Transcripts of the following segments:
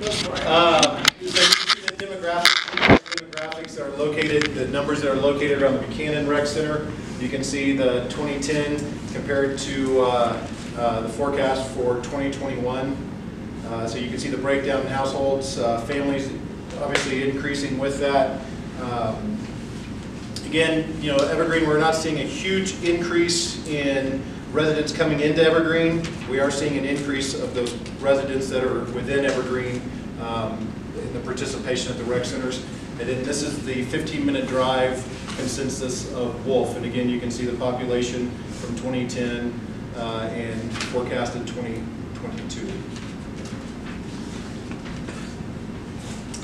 You see The demographics, demographics are located, the numbers that are located around the Buchanan Rec Center. You can see the 2010 compared to uh, uh, the forecast for 2021. Uh, So you can see the breakdown in households, uh, families obviously increasing with that. Um, Again, you know, Evergreen, we're not seeing a huge increase in residents coming into Evergreen. We are seeing an increase of those residents that are within Evergreen um, in the participation at the rec centers. And then this is the 15-minute drive consensus of Wulf. And again, you can see the population from 2010 uh, and forecasted 2022.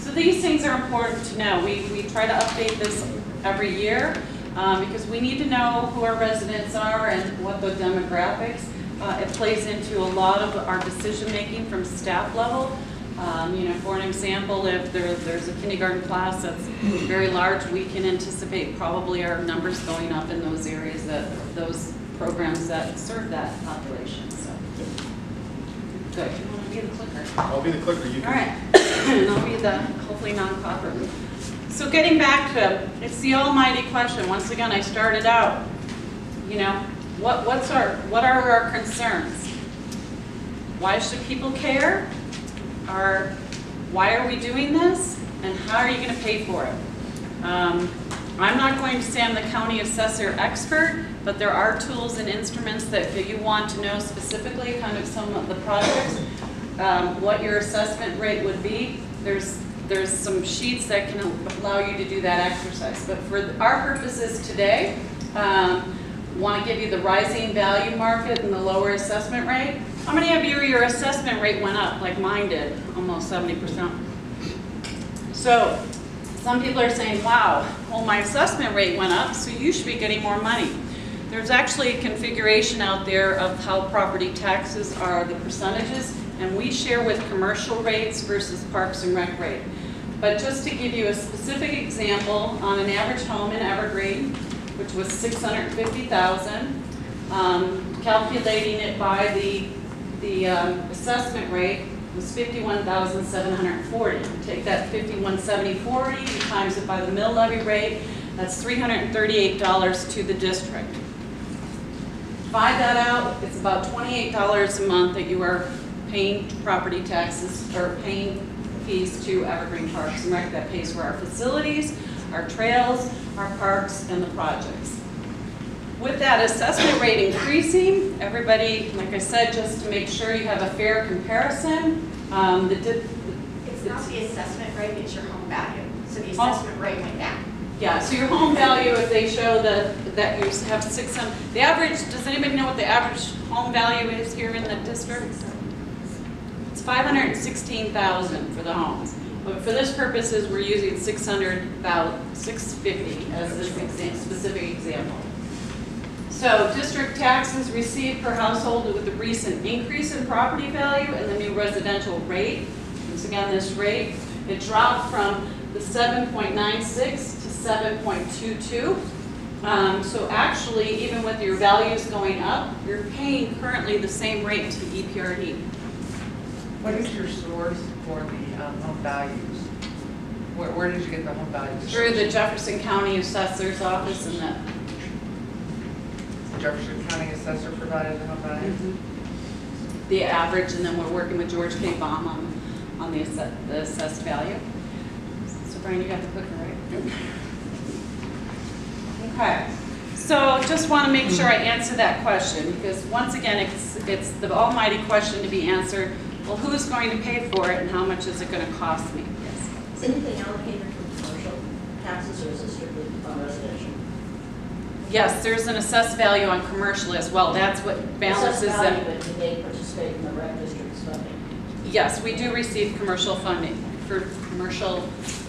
So these things are important to know. We, we try to update this every year um, because we need to know who our residents are and what the demographics. Uh, It plays into a lot of our decision-making from staff level. Um, You know, for an example, if there, there's a kindergarten class that's very large, we can anticipate probably our numbers going up in those areas that, those programs that serve that population, so. Good. You want to be the clicker? I'll be the clicker. You All can right, and I'll be the hopefully non-copper. So getting back to, it's the almighty question, once again, I started out, you know, what, what's our, what are our concerns? Why should people care? Or why are we doing this? And how are you gonna pay for it? Um, I'm not going to say I'm the county assessor expert, but there are tools and instruments that if you want to know specifically kind of some of the projects, um, what your assessment rate would be. There's, there's some sheets that can allow you to do that exercise. But for our purposes today, um, want to give you the rising value market and the lower assessment rate. How many of you, your assessment rate went up, like mine did, almost 70%? So some people are saying, wow, well, my assessment rate went up, so you should be getting more money. There's actually a configuration out there of how property taxes are the percentages, and we share with commercial rates versus parks and rec rate. But just to give you a specific example, on an average home in Evergreen, which was 650,000, um, calculating it by the, the um, assessment rate was 51,740. Take that 51,740, you times it by the mill levy rate, that's $338 to the district. Divide that out, it's about $28 a month that you are paying property taxes, or paying fees to Evergreen Parks and Rec that pays for our facilities, our trails, our parks, and the projects. With that assessment rate increasing, everybody, like I said, just to make sure you have a fair comparison, um, the, di- It's not the assessment rate, it's your home value. So the Oh. assessment rate went down. yeah, so your home value, if they show that, that you have six, hundred, the average, does anybody know what the average home value is here in the district? It's five hundred and sixteen thousand for the homes. But for this purposes, we're using six hundred, about six fifty as this specific example. So district taxes received per household with the recent increase in property value and the new residential rate. Once again, this rate, it dropped from the seven point nine six to seven point two two. Um, so actually, even with your values going up, you're paying currently the same rate to EPRD. What is your source for the um, home values? Where, where did you get the home values? Through the Jefferson County Assessor's Office and the, Jefferson County Assessor provided the home values? the average, and then we're working with George K. Baum on, on the assess, the assessed value. So Brian, you got the clicker, right? Okay, so just want to make sure I answer that question, because once again, it's, it's the almighty question to be answered. Well, who's going to pay for it, and how much is it going to cost me? Yes. Is anything allocated for commercial taxes or is it strictly on residential? Yes, there's an assessed value on commercial as well. That's what balances Assessed them. value, but do they participate in the rec district's funding? Yes, we do receive commercial funding for commercial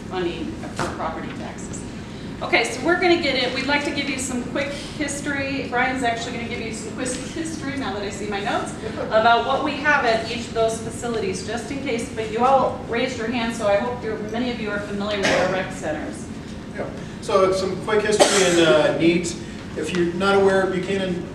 funding for property taxes. Okay, so we're gonna get it, we'd like to give you some quick history. Brian's actually gonna give you some quick history, now that I see my notes, about what we have at each of those facilities, just in case, but you all raised your hand, so I hope many of you are familiar with our rec centers. Yeah, so some quick history and uh, needs. If you're not aware, Buchanan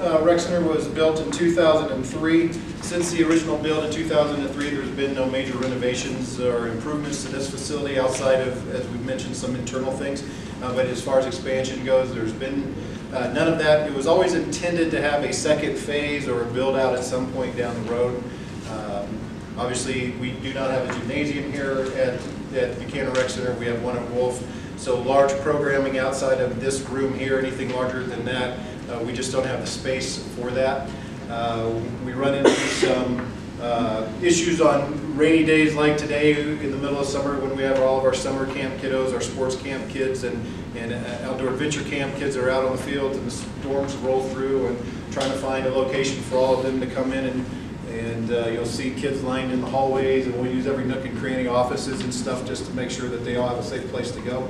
uh, Rec Center was built in 2003. Since the original build in 2003, there's been no major renovations or improvements to this facility outside of, as we've mentioned, some internal things. Uh, But as far as expansion goes, there's been uh, none of that. It was always intended to have a second phase or a build-out at some point down the road. Um, Obviously, we do not have a gymnasium here at, at Buchanan Rec Center. We have one at Wulf. So large programming outside of this room here, anything larger than that, uh, we just don't have the space for that. Uh, We run into some uh, issues on rainy days like today in the middle of summer when we have all of our summer camp kiddos, our sports camp kids, and, and uh, outdoor adventure camp kids are out on the field and the storms roll through and trying to find a location for all of them to come in and, and uh, you'll see kids lined in the hallways and we'll use every nook and cranny offices and stuff just to make sure that they all have a safe place to go.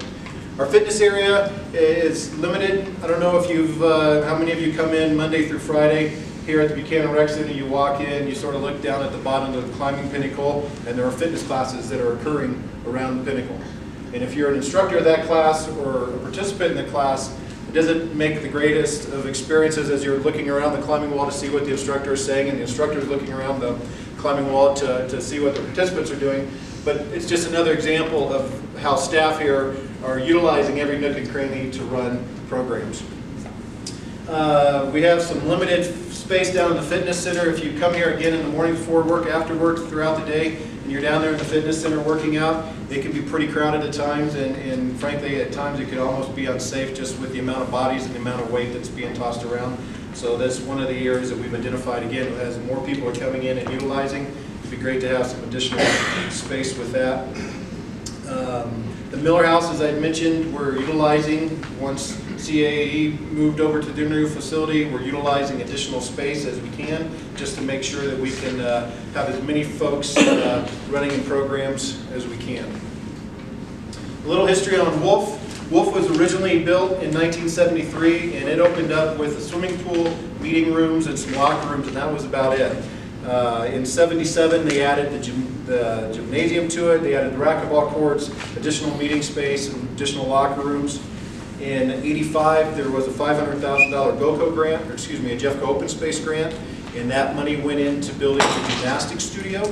Our fitness area is limited. I don't know if you've, uh, how many of you come in Monday through Friday here at the Buchanan Rec Center, you walk in, you sort of look down at the bottom of the climbing pinnacle, and there are fitness classes that are occurring around the pinnacle. And if you're an instructor of that class or a participant in the class, it doesn't make the greatest of experiences as you're looking around the climbing wall to see what the instructor is saying, and the instructor is looking around the climbing wall to, to see what the participants are doing. But it's just another example of how staff here are utilizing every nook and cranny to run programs. Uh, We have some limited space down in the fitness center. If you come here again in the morning before work, after work, throughout the day, and you're down there in the fitness center working out, it can be pretty crowded at times, and and frankly, at times it could almost be unsafe just with the amount of bodies and the amount of weight that's being tossed around. So that's one of the areas that we've identified, again, as more people are coming in and utilizing, it'd be great to have some additional space with that. Um, The Miller House, as I mentioned, we're utilizing, once CAE moved over to their new facility, we're utilizing additional space as we can, just to make sure that we can uh, have as many folks uh, running in programs as we can. A little history on Wulf. Wulf was originally built in 1973, and it opened up with a swimming pool, meeting rooms, and some locker rooms, and that was about it. Uh, In 77, they added the gym- the gymnasium to it, they added the racquetball courts, additional meeting space, and additional locker rooms. In 85, there was a $500,000 GOCO grant, or excuse me, a Jeffco Open Space grant, and that money went into building the gymnastics studio,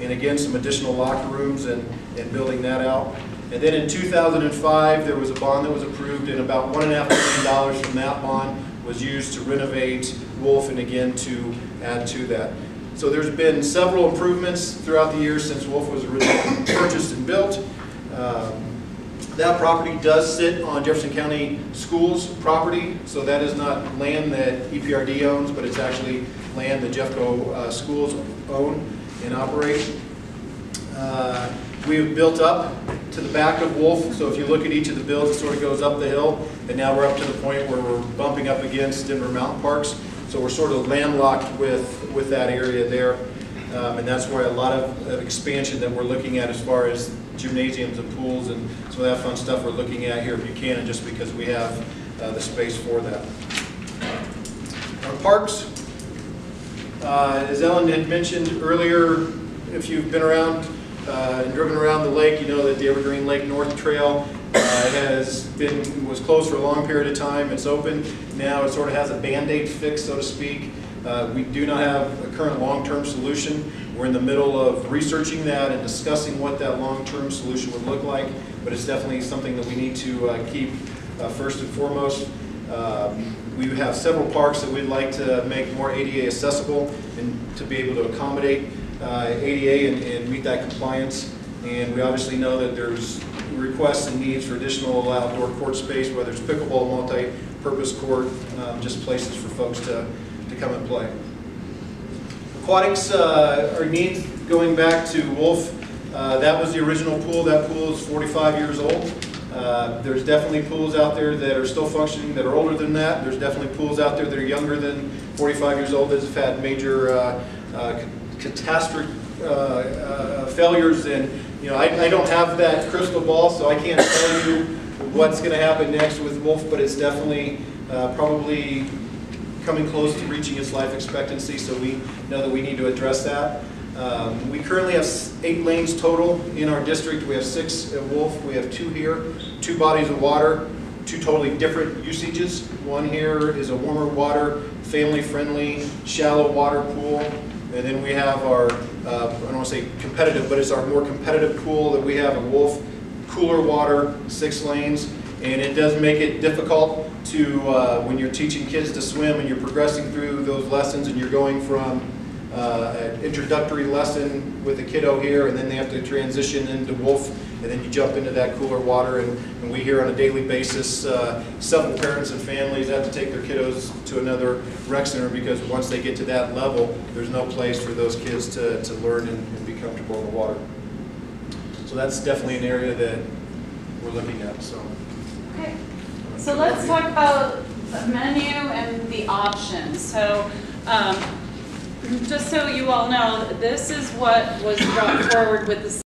and again, some additional locker rooms and, and building that out. And then in 2005, there was a bond that was approved, and about one and a half million dollars from that bond was used to renovate Wulf and again to add to that. So there's been several improvements throughout the years since Wulf was originally purchased and built. Um, That property does sit on Jefferson County Schools property, so that is not land that EPRD owns, but it's actually land that Jeffco uh, Schools own and operate. Uh, We've built up to the back of Wulf, so if you look at each of the builds, it sort of goes up the hill, and now we're up to the point where we're bumping up against Denver Mountain Parks, so we're sort of landlocked with, with that area there. Um, And that's where a lot of of expansion that we're looking at as far as gymnasiums and pools and some of that fun stuff we're looking at here at Buchanan, just because we have uh, the space for that. Our parks, uh, As Ellen had mentioned earlier, if you've been around uh, and driven around the lake, you know that the Evergreen Lake North Trail has been, was closed for a long period of time. It's open. Now it sort of has a Band-Aid fix, so to speak. Uh, We do not have a current long-term solution. We're in the middle of researching that and discussing what that long-term solution would look like, but it's definitely something that we need to uh, keep uh, first and foremost. Um, We have several parks that we'd like to make more ADA accessible and to be able to accommodate uh, ADA and- and meet that compliance. And we obviously know that there's requests and needs for additional outdoor court space, whether it's pickleball, multi-purpose court, um, just places for folks to, to come and play. Aquatics uh, are neat, going back to Wulf. uh, That was the original pool. That pool is 45 years old. Uh, There's definitely pools out there that are still functioning, that are older than that. There's definitely pools out there that are younger than 45 years old that have had major uh, uh, catastrophic uh, failures. And, you know, I I don't have that crystal ball, so I can't tell you what's going to happen next with Wulf, but it's definitely uh, probably coming close to reaching its life expectancy, so we know that we need to address that. Um, We currently have eight lanes total in our district. We have six at Wulf, we have two here, two bodies of water, two totally different usages. One here is a warmer water, family-friendly, shallow water pool. And then we have our, uh, I don't want to say competitive, but it's our more competitive pool that we have at Wulf. Cooler water, six lanes, and it does make it difficult to, uh, when you're teaching kids to swim and you're progressing through those lessons and you're going from uh, an introductory lesson with a kiddo here, and then they have to transition into Wulf, and then you jump into that cooler water, and, and we hear on a daily basis, uh, several parents and families have to take their kiddos to another rec center, because once they get to that level, there's no place for those kids to, to learn and, and be comfortable in the water. So that's definitely an area that we're looking at, so. Okay, so let's talk about the menu and the options. So, um, just so you all know, this is what was brought forward with the